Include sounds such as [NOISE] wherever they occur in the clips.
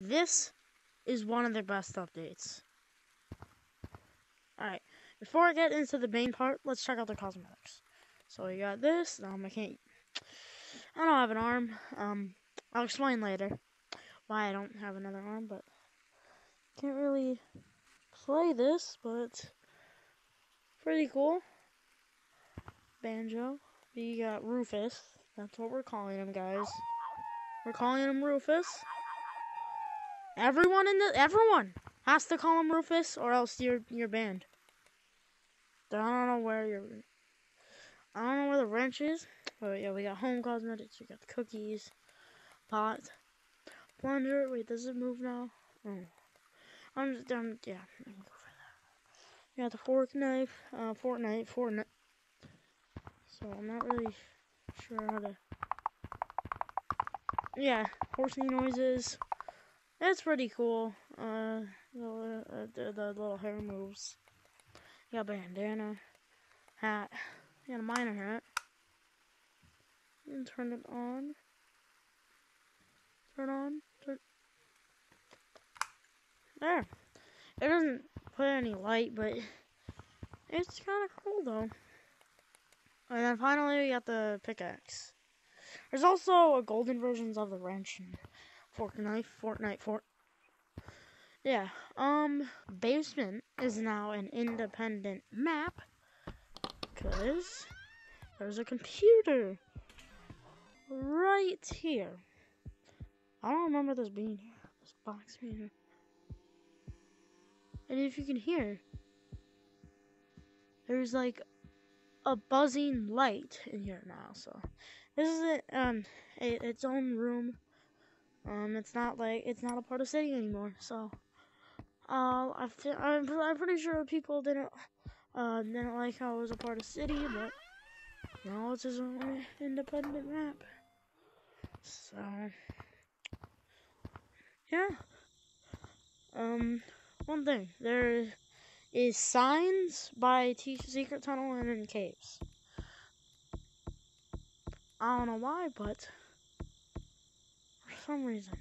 This is one of their best updates. Alright, before I get into the main part, let's check out the cosmetics. So we got this. Um, I can't. I don't have an arm. Um, I'll explain later why I don't have another arm, but can't really play this, but pretty cool. Banjo. We got Rufus. That's what we're calling him, guys. We're calling him Rufus. Everyone in the everyone has to call him Rufus, or else you're you're banned. I don't know where you're. I don't know where the wrench is. But yeah, we got home cosmetics. We got cookies, pot, plunger. Wait, does it move now? Oh. I'm just done. Yeah, I'm go for that. We got the fork knife, uh, Fortnite, Fortnite. So I'm not really sure how to. Yeah, horsey noises. That's pretty cool. Uh, the, uh, the, the little hair moves. You got bandana, hat, got a miner hat. And turn it on. Turn on. Turn. There. It doesn't put any light, but it's kind of cool though. And then finally we got the pickaxe. There's also a golden versions of the wrench and fork knife, Fortnite, fort. Yeah. Um, basement is now an independent map because there's a computer right here. I don't remember this being here. This box being here. And if you can hear, there's like a buzzing light in here now. So this is it, um a, its own room. Um, it's not like it's not a part of city anymore. So uh, I I'm I'm pretty sure people didn't uh didn't like how it was a part of city, but now it's its own independent map. So yeah. Um, one thing there is signs by T Secret Tunnel and in caves. I don't know why, but some reason,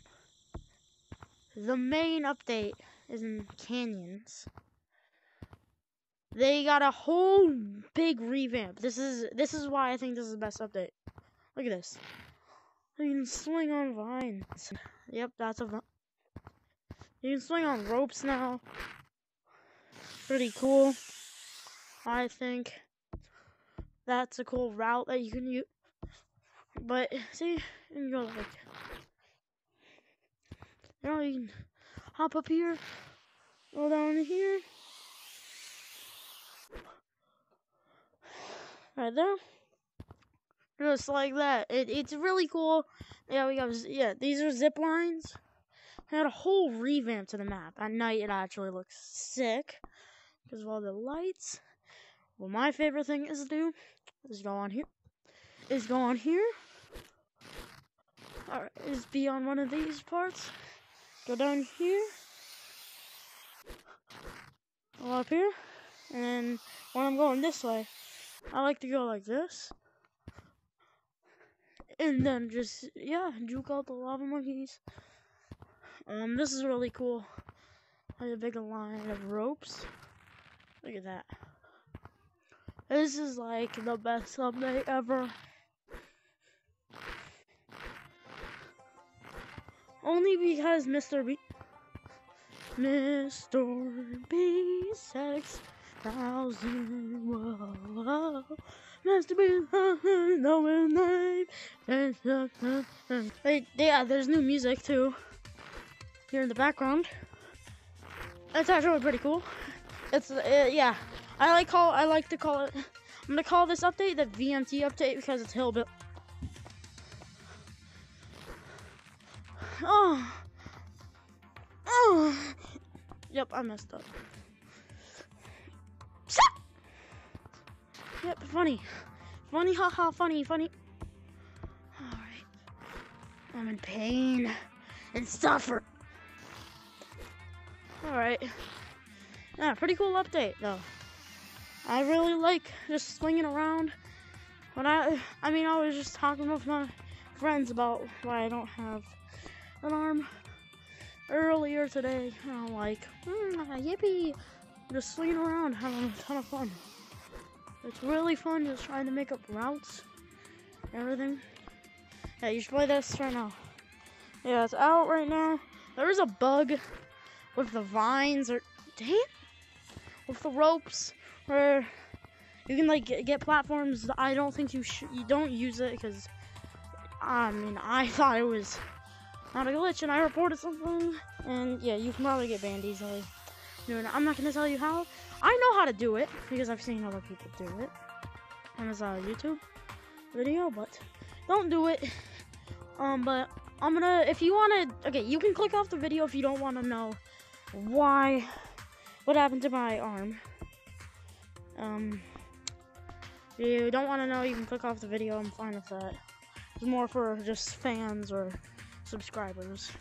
the main update is in canyons. They got a whole big revamp. This is this is why I think this is the best update. Look at this. You can swing on vines. Yep, that's a. You can swing on ropes now. Pretty cool. I think that's a cool route that you can use. But see, you can go like, you can hop up here, go down here, right there, just like that. It, it's really cool. Yeah, we got yeah. These are zip lines. They had a whole revamp to the map. At night, it actually looks sick because of all the lights. Well, my favorite thing is to do is go on here. Is go on here. Alright, is be on one of these parts. Go down here. Go up here. And then when I'm going this way, I like to go like this. And then just, yeah, juke out the lava monkeys. Um, this is really cool. Like a big line of ropes. Look at that. This is like the best update ever. Only because Mr. B. Mr. B. Six thousand. Whoa. Mr. B. No name. Wait, yeah, there's new music too here in the background. It's actually pretty cool. It's uh, yeah. I like call I like to call it. I'm gonna call this update the VMT update because it's Hillbill. Oh. Oh. Yep, I messed up. Yep, funny. Funny, haha, funny, funny. Alright. I'm in pain and suffer. Alright. Yeah, pretty cool update though. I really like just swinging around. When I, I mean, I was just talking with my friends about why I don't have an arm. earlier today. And I'm like, mm, yippee! Just swinging around, having a ton of fun. It's really fun just trying to make up routes, everything. Yeah, you should play this right now. Yeah, it's out right now. There is a bug with the vines or damn with the ropes where you can like get platforms. I don't think you should. You don't use it because I mean I [LAUGHS] thought it was not a glitch and I reported something. And yeah, you can probably get banned easily. I'm not gonna tell you how. I know how to do it because I've seen other people do it on uh, YouTube video, but don't do it. Um, but I'm gonna, if you wanna, okay, you can click off the video if you don't wanna know why, what happened to my arm. Um, if you don't wanna know, you can click off the video, I'm fine with that. It's more for just fans or subscribers.